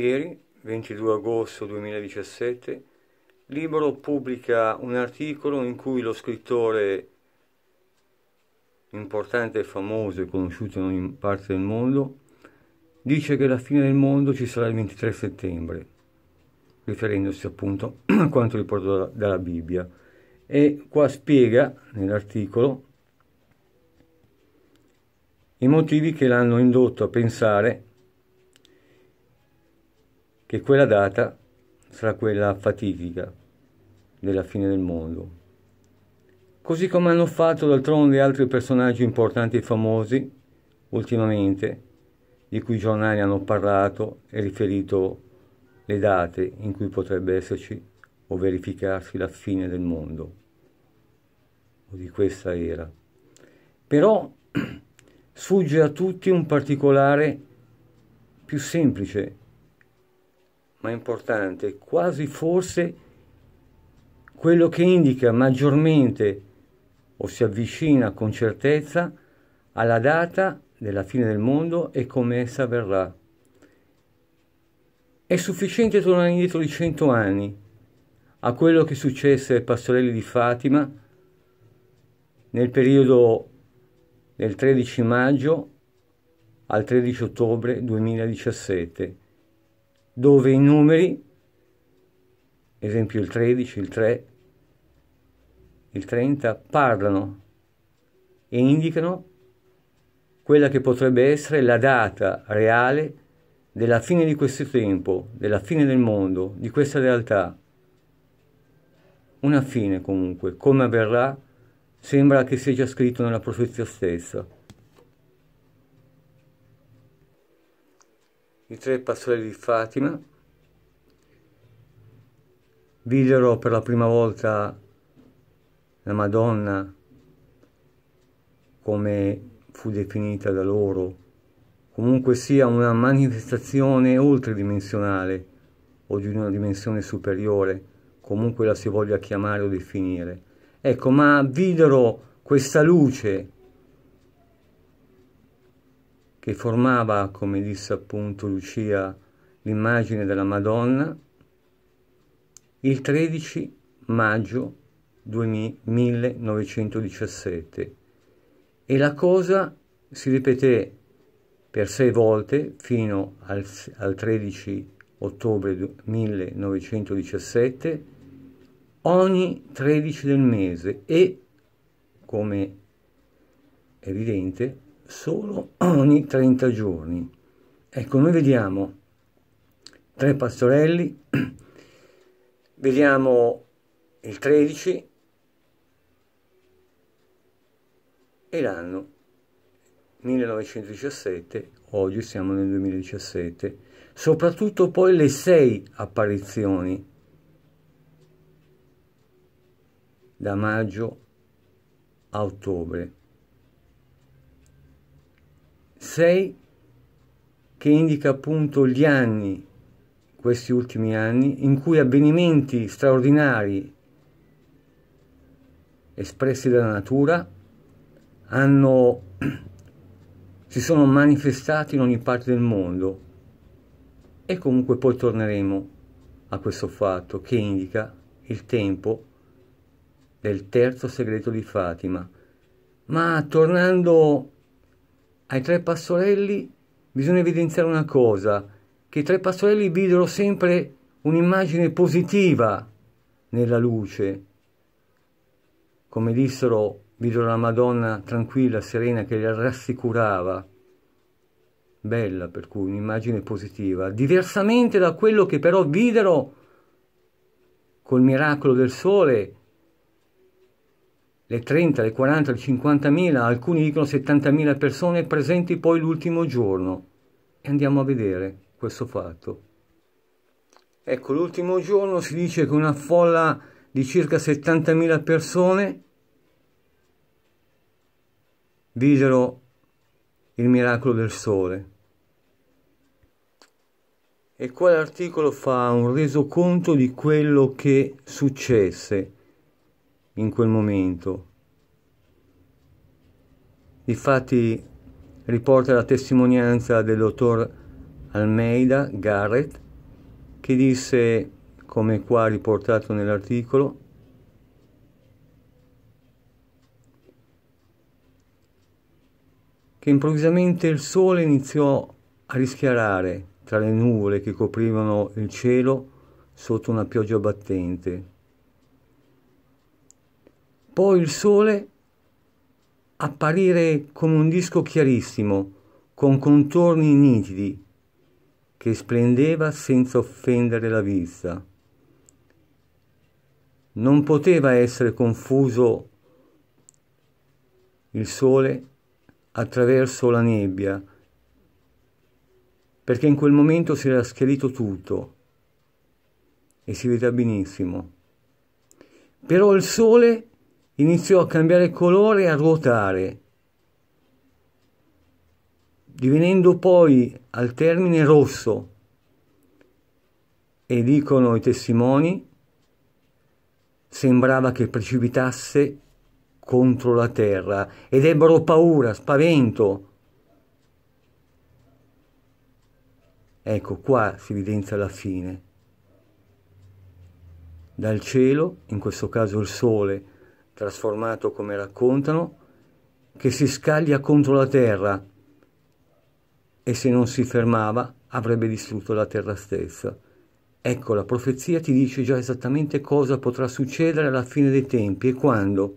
Ieri, 22 agosto 2017, Libro pubblica un articolo in cui lo scrittore importante e famoso e conosciuto in ogni parte del mondo dice che la fine del mondo ci sarà il 23 settembre, riferendosi appunto a quanto riportato dalla Bibbia. E qua spiega nell'articolo i motivi che l'hanno indotto a pensare che quella data sarà quella fatidica della fine del mondo. Così come hanno fatto d'altronde altri personaggi importanti e famosi ultimamente, di cui i giornali hanno parlato e riferito le date in cui potrebbe esserci o verificarsi la fine del mondo o di questa era. Però sfugge a tutti un particolare più semplice ma importante, quasi forse quello che indica maggiormente o si avvicina con certezza alla data della fine del mondo e come essa avverrà. È sufficiente tornare indietro di cento anni a quello che successe ai pastorelli di Fatima nel periodo del 13 maggio al 13 ottobre 2017 dove i numeri, esempio il 13, il 3, il 30, parlano e indicano quella che potrebbe essere la data reale della fine di questo tempo, della fine del mondo, di questa realtà. Una fine comunque, come avverrà, sembra che sia già scritto nella profezia stessa. I tre pastori di Fatima videro per la prima volta la Madonna come fu definita da loro, comunque sia una manifestazione oltredimensionale o di una dimensione superiore, comunque la si voglia chiamare o definire. Ecco, ma videro questa luce che formava, come disse appunto Lucia, l'immagine della Madonna, il 13 maggio 1917 e la cosa si ripeté per sei volte fino al, al 13 ottobre 1917 ogni 13 del mese e come evidente solo ogni 30 giorni. Ecco, noi vediamo tre pastorelli, vediamo il 13 e l'anno 1917, oggi siamo nel 2017, soprattutto poi le sei apparizioni da maggio a ottobre 6 che indica appunto gli anni, questi ultimi anni, in cui avvenimenti straordinari espressi dalla natura hanno, si sono manifestati in ogni parte del mondo e comunque poi torneremo a questo fatto che indica il tempo del terzo segreto di Fatima. Ma tornando ai tre pastorelli bisogna evidenziare una cosa, che i tre pastorelli videro sempre un'immagine positiva nella luce. Come dissero, videro la Madonna tranquilla, serena, che li rassicurava. Bella, per cui un'immagine positiva. Diversamente da quello che però videro col miracolo del sole le 30, le 40, le 50.000, alcuni dicono 70.000 persone presenti poi l'ultimo giorno. E andiamo a vedere questo fatto. Ecco, l'ultimo giorno si dice che una folla di circa 70.000 persone videro il miracolo del sole. E qua l'articolo fa un resoconto di quello che successe in quel momento. Infatti riporta la testimonianza del dottor Almeida Garrett che disse, come qua riportato nell'articolo, che improvvisamente il sole iniziò a rischiarare tra le nuvole che coprivano il cielo sotto una pioggia battente. Poi il sole apparire come un disco chiarissimo, con contorni nitidi, che splendeva senza offendere la vista. Non poteva essere confuso il sole attraverso la nebbia, perché in quel momento si era schiarito tutto e si vedeva benissimo. Però il sole iniziò a cambiare colore e a ruotare, divenendo poi al termine rosso. E dicono i testimoni, sembrava che precipitasse contro la terra ed ebbero paura, spavento. Ecco qua si evidenzia la fine. Dal cielo, in questo caso il sole, trasformato come raccontano, che si scaglia contro la terra e se non si fermava avrebbe distrutto la terra stessa. Ecco, la profezia ti dice già esattamente cosa potrà succedere alla fine dei tempi e quando.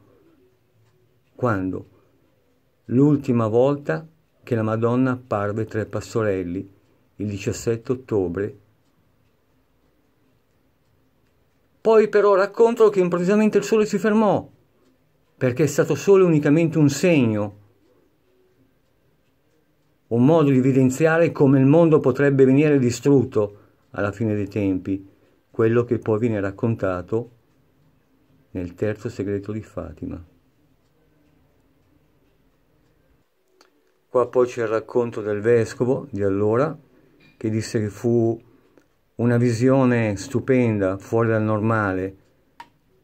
Quando? L'ultima volta che la Madonna apparve tra i pastorelli, il 17 ottobre Poi però racconto che improvvisamente il sole si fermò, perché è stato solo unicamente un segno, un modo di evidenziare come il mondo potrebbe venire distrutto alla fine dei tempi, quello che poi viene raccontato nel terzo segreto di Fatima. Qua poi c'è il racconto del vescovo di allora, che disse che fu una visione stupenda, fuori dal normale,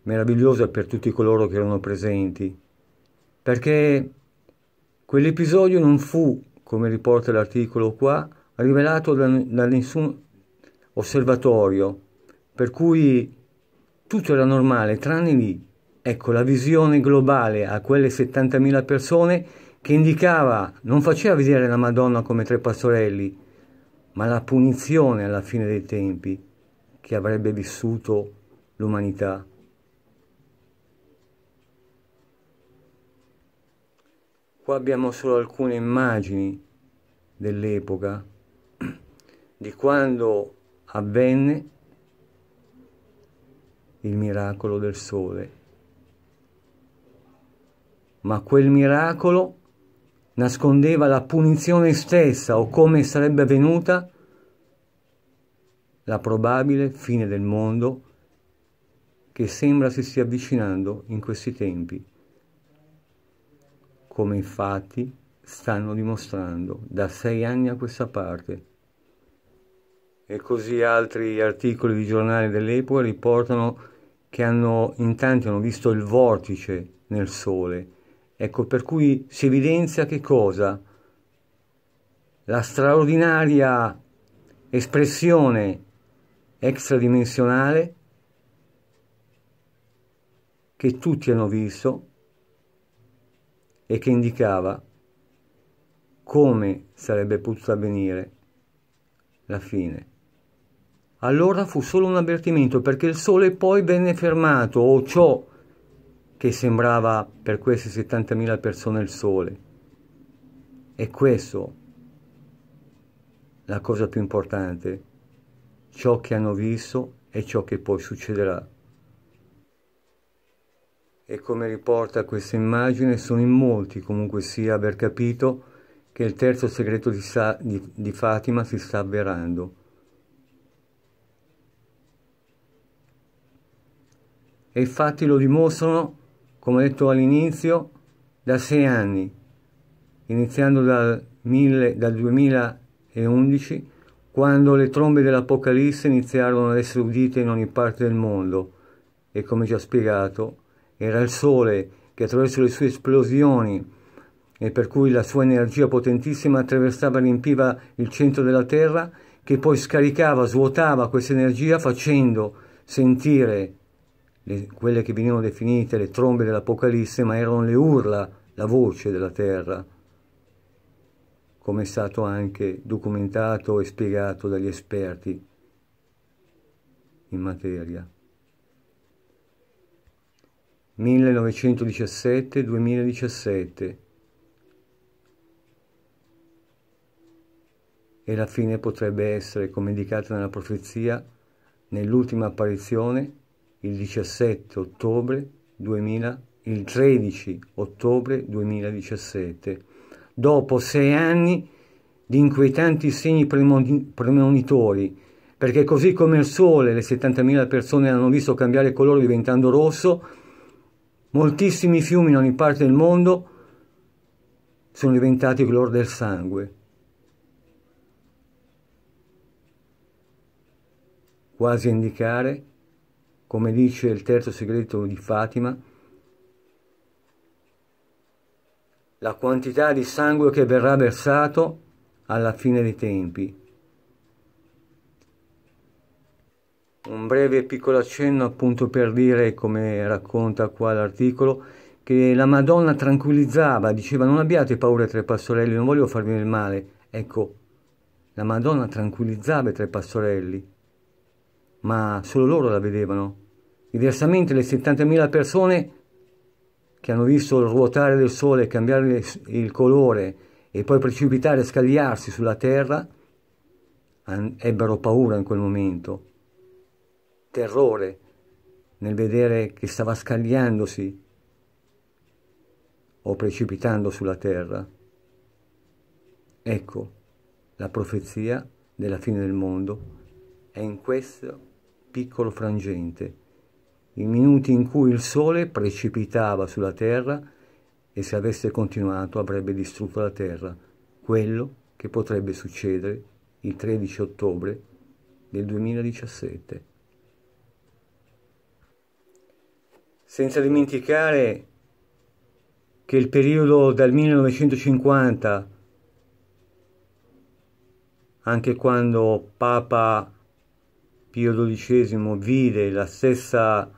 meravigliosa per tutti coloro che erano presenti, perché quell'episodio non fu, come riporta l'articolo qua, rivelato da, da nessun osservatorio, per cui tutto era normale, tranne lì. Ecco, la visione globale a quelle 70.000 persone che indicava, non faceva vedere la Madonna come tre pastorelli, ma la punizione alla fine dei tempi che avrebbe vissuto l'umanità. Qua abbiamo solo alcune immagini dell'epoca, di quando avvenne il miracolo del sole. Ma quel miracolo nascondeva la punizione stessa o come sarebbe avvenuta la probabile fine del mondo che sembra si stia avvicinando in questi tempi, come infatti stanno dimostrando da sei anni a questa parte. E così altri articoli di giornali dell'epoca riportano che hanno, in tanti hanno visto il vortice nel sole Ecco, per cui si evidenzia che cosa? La straordinaria espressione extradimensionale che tutti hanno visto e che indicava come sarebbe potuto avvenire la fine. Allora fu solo un avvertimento perché il sole poi venne fermato o ciò che sembrava per queste 70.000 persone il sole. E questo la cosa più importante, ciò che hanno visto e ciò che poi succederà. E come riporta questa immagine, sono in molti comunque sia aver capito che il terzo segreto di, Sa- di, di Fatima si sta avverando. E infatti lo dimostrano come detto all'inizio, da sei anni, iniziando dal, mille, dal 2011, quando le trombe dell'Apocalisse iniziarono ad essere udite in ogni parte del mondo e come già spiegato, era il Sole che attraverso le sue esplosioni e per cui la sua energia potentissima attraversava e riempiva il centro della Terra, che poi scaricava, svuotava questa energia facendo sentire le, quelle che venivano definite le trombe dell'Apocalisse, ma erano le urla, la voce della terra, come è stato anche documentato e spiegato dagli esperti in materia. 1917-2017 e la fine potrebbe essere, come indicato nella profezia, nell'ultima apparizione il 17 ottobre 2000, il 13 ottobre 2017, dopo sei anni di inquietanti segni premonitori, perché così come il sole, le 70.000 persone hanno visto cambiare colore diventando rosso, moltissimi fiumi in ogni parte del mondo sono diventati color del sangue. quasi a indicare, come dice il terzo segreto di Fatima, la quantità di sangue che verrà versato alla fine dei tempi. Un breve piccolo accenno appunto per dire, come racconta qua l'articolo, che la Madonna tranquillizzava, diceva non abbiate paura tre pastorelli, non voglio farvi del male. Ecco, la Madonna tranquillizzava i tre pastorelli ma solo loro la vedevano. Diversamente le 70.000 persone che hanno visto il ruotare del sole cambiare il colore e poi precipitare e scagliarsi sulla terra ebbero paura in quel momento, terrore nel vedere che stava scagliandosi o precipitando sulla terra. Ecco, la profezia della fine del mondo è in questo piccolo frangente, i minuti in cui il sole precipitava sulla terra e se avesse continuato avrebbe distrutto la terra, quello che potrebbe succedere il 13 ottobre del 2017. Senza dimenticare che il periodo dal 1950, anche quando Papa Pio XII vide stessa,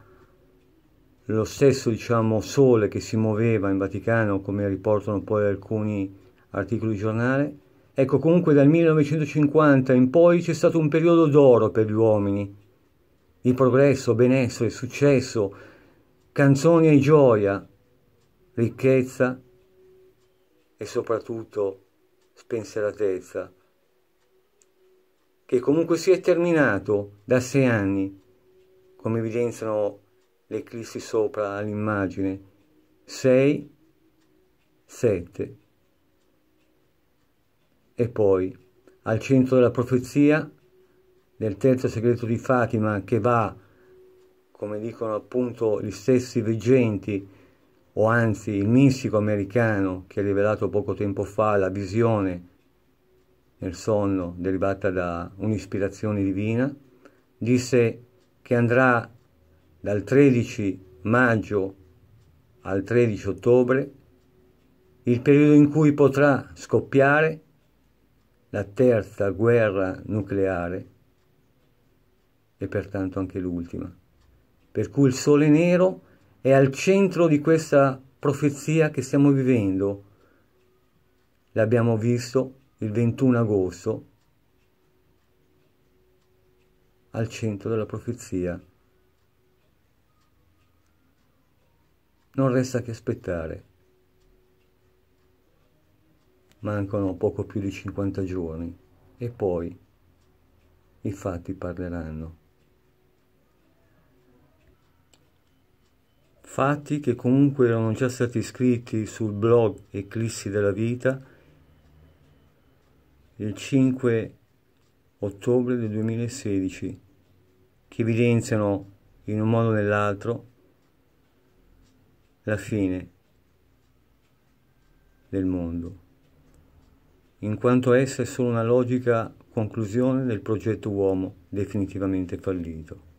lo stesso diciamo, sole che si muoveva in Vaticano, come riportano poi alcuni articoli di giornale. Ecco, comunque dal 1950 in poi c'è stato un periodo d'oro per gli uomini, di progresso, benessere, successo, canzoni e gioia, ricchezza e soprattutto spensieratezza che comunque si è terminato da sei anni, come evidenziano le eclissi sopra all'immagine, 6, 7. E poi, al centro della profezia, del terzo segreto di Fatima, che va, come dicono appunto gli stessi veggenti, o anzi il mistico americano che ha rivelato poco tempo fa la visione nel sonno derivata da un'ispirazione divina, disse che andrà dal 13 maggio al 13 ottobre, il periodo in cui potrà scoppiare la terza guerra nucleare e pertanto anche l'ultima. Per cui il sole nero è al centro di questa profezia che stiamo vivendo. L'abbiamo visto il 21 agosto al centro della profezia. Non resta che aspettare. Mancano poco più di 50 giorni e poi i fatti parleranno. Fatti che comunque erano già stati scritti sul blog Eclissi della Vita del 5 ottobre del 2016 che evidenziano in un modo o nell'altro la fine del mondo, in quanto essa è solo una logica conclusione del progetto uomo definitivamente fallito.